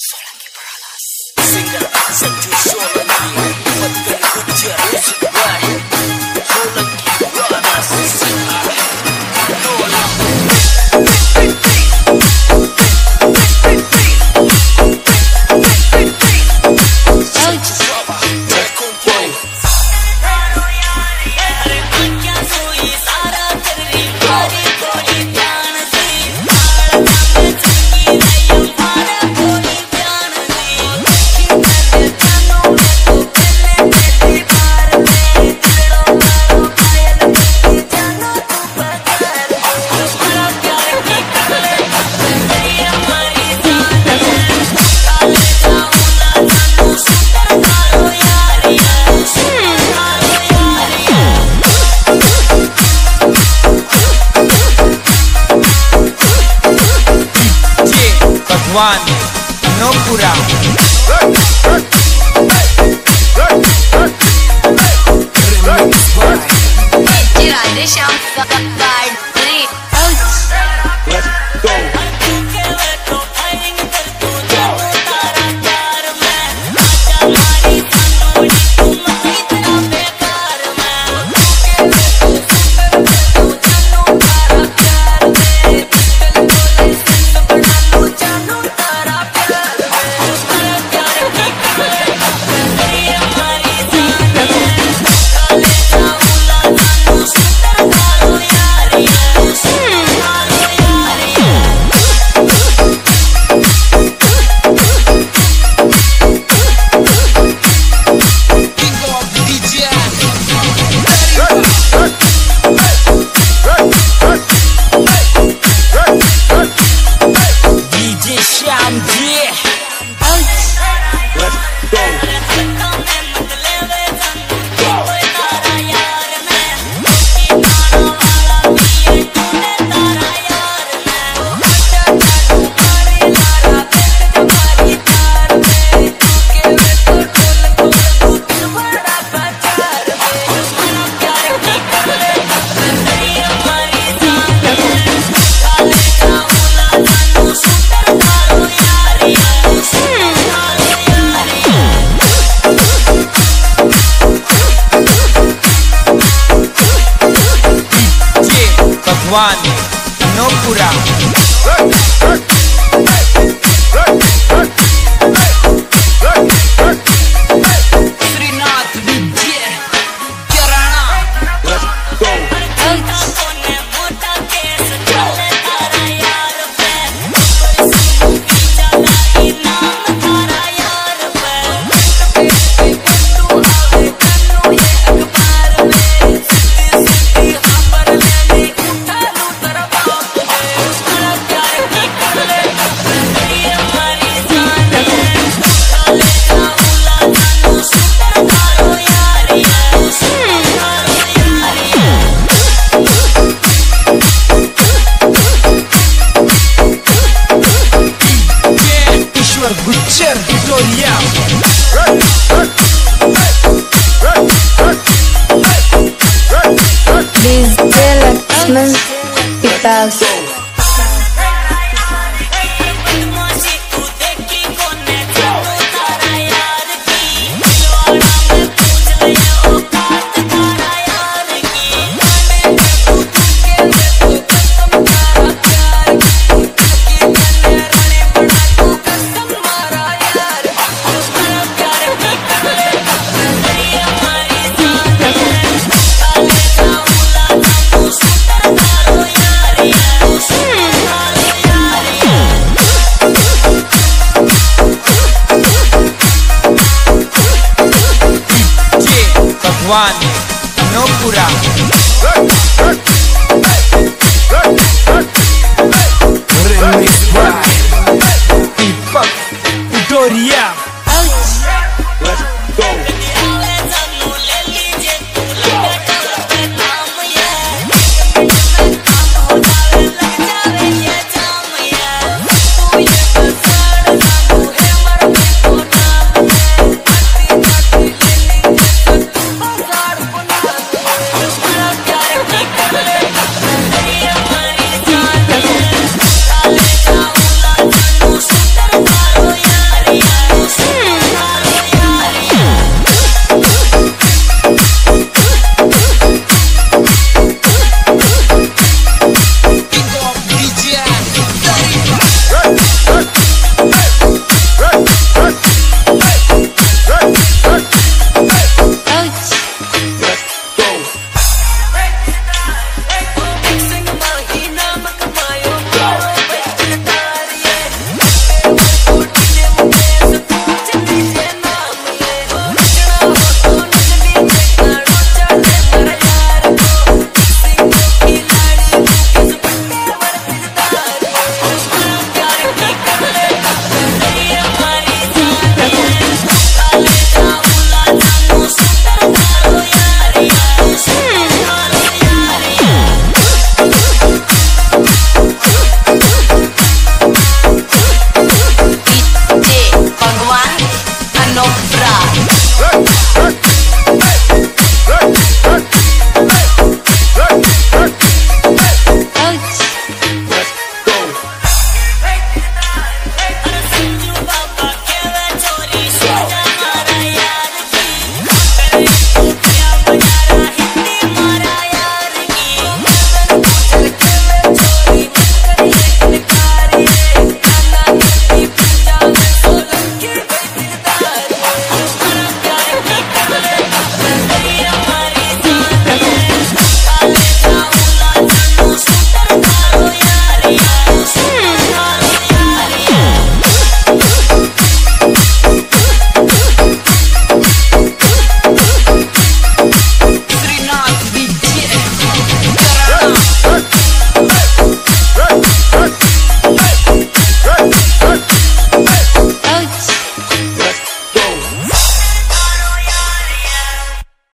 Solange Brother. भगवान नोपुरा Shyam I'm भगवान नोपुरा भगवान